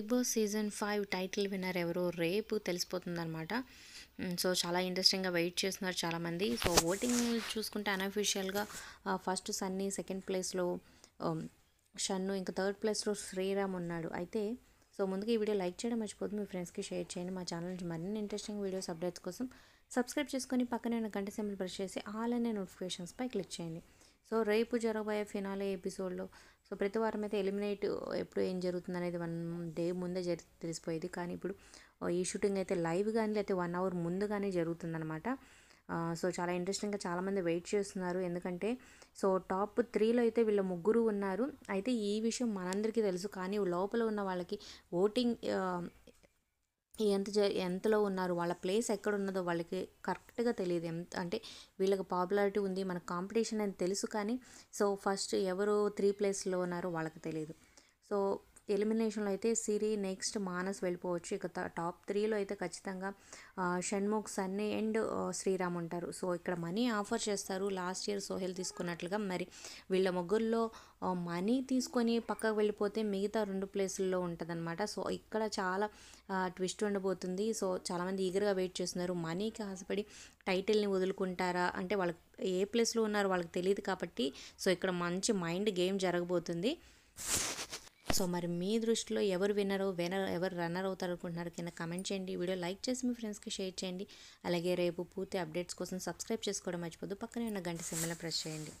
Bigg Boss season five title winner ఎవరో రేపు తెలిసిపోతుందనమాట so చాలా ఇంట్రెస్టింగ్గా వెయిట్ చేస్తున్నారు చాలామంది. సో ఓటింగ్ చూసుకుంటే అనఫిషియల్గా ఫస్ట్ సన్నీ సెకండ్ ప్లేస్లో షన్ను ఇంకా థర్డ్ ప్లేస్లో శ్రీరామ్ ఉన్నాడు. అయితే సో ముందుగా ఈ వీడియో లైక్ చేయడం మర్చిపోతుంది మీ ఫ్రెండ్స్కి షేర్ చేయండి. మా ఛానల్ నుంచి మరిన్ని ఇంట్రెస్టింగ్ వీడియోస్ అప్డేట్స్ కోసం సబ్స్క్రైబ్ చేసుకొని పక్కనే ఉన్న గంట సింబల్ ప్రెస్ చేసి ఆల్ అనే నోటిఫికేషన్స్పై క్లిక్ చేయండి. సో రేపు జరగబోయే ఫినాలే ఎపిసోడ్లో సో ప్రతి వారం అయితే ఎలిమినేట్ ఎప్పుడు ఏం జరుగుతుంది అనేది వన్ డే ముందే జరి తెలిసిపోయేది. కానీ ఇప్పుడు ఈ షూటింగ్ అయితే లైవ్ కానీ లేకపోతే వన్ అవర్ ముందుగానే జరుగుతుందన్నమాట. సో చాలా ఇంట్రెస్టింగ్గా చాలామంది వెయిట్ చేస్తున్నారు. ఎందుకంటే సో టాప్ త్రీలో అయితే వీళ్ళ ముగ్గురు ఉన్నారు. అయితే ఈ విషయం మనందరికీ తెలుసు. కానీ లోపల ఉన్న వాళ్ళకి ఓటింగ్ ఎంత జ ఎంతలో ఉన్నారు వాళ్ళ ప్లేస్ ఎక్కడ ఉన్నదో వాళ్ళకి కరెక్ట్గా తెలియదు. ఎంత అంటే వీళ్ళకి పాపులారిటీ ఉంది మన కాంపిటీషన్ అని తెలుసు కానీ సో ఫస్ట్ ఎవరు త్రీ ప్లేస్లో ఉన్నారో వాళ్ళకి తెలియదు. సో ఎలిమినేషన్లో అయితే సిరి నెక్స్ట్ మానస్ వెళ్ళిపోవచ్చు. ఇక టాప్ త్రీలో అయితే ఖచ్చితంగా షణ్ముఖ్ సన్నీ అండ్ శ్రీరామ్ ఉంటారు. సో ఇక్కడ మనీ ఆఫర్ చేస్తారు. లాస్ట్ ఇయర్ సోహెల్ తీసుకున్నట్లుగా మరి వీళ్ళ ముగ్గురులో మనీ తీసుకొని పక్కకు వెళ్ళిపోతే మిగతా రెండు ప్లేసుల్లో ఉంటుందన్నమాట. సో ఇక్కడ చాలా ట్విస్ట్ ఉండబోతుంది. సో చాలామంది ఈగర్గా వెయిట్ చేస్తున్నారు. మనీకి ఆశపడి టైటిల్ని వదులుకుంటారా? అంటే వాళ్ళకి ఏ ప్లేస్లో ఉన్నారో వాళ్ళకి తెలియదు కాబట్టి సో ఇక్కడ మంచి మైండ్ గేమ్ జరగబోతుంది. సో మరి మీ దృష్టిలో ఎవరు విన్నరో వినర్ ఎవరు రన్నర్ అవుతారు అనుకుంటున్నారు కింద కమెంట్ చేయండి. వీడియో లైక్ చేసి మీ ఫ్రెండ్స్కి షేర్ చేయండి. అలాగే రేపు పూర్తి అప్డేట్స్ కోసం సబ్స్క్రైబ్ చేసుకోవడం మర్చిపోద్దు పక్కనే ఉన్న గంట సిమ్మల ప్రెస్ చేయండి.